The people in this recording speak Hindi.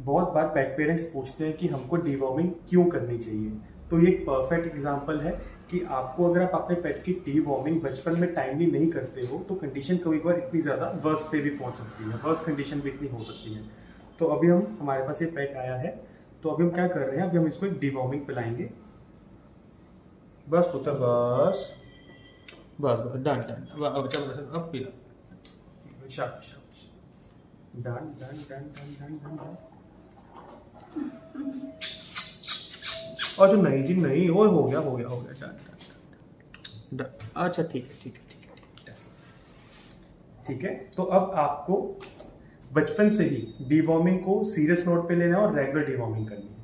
बहुत बार पेट पेरेंट्स पूछते हैं कि हमको डीवॉर्मिंग क्यों करनी चाहिए। तो ये एक परफेक्ट एग्जांपल है कि आपको अगर आप अपने पेट की डीवॉर्मिंग बचपन में टाइमली नहीं करते हो तो कंडीशन कभी बार इतनी ज़्यादा वर्स पे भी पहुँच सकती है वर्स कंडीशन भी इतनी हो सकती है। तो अभी हम, हमारे पास ये पेट आया है तो अभी हम क्या कर रहे हैं, अभी हम इसको एक डीवॉर्मिंग पिलाएँगे बस पुत्र बस। बस बस डन डन अब चलो अब पिला। Done done done done done done अच्छा नहीं जी नहीं और हो गया हो गया हो गया, डन डन अच्छा ठीक है ठीक है ठीक है ठीक है ठीक है तो अब आपको बचपन से ही डीवॉर्मिंग को सीरियस नोट पे लेना है और रेगुलर डीवॉर्मिंग करनी है।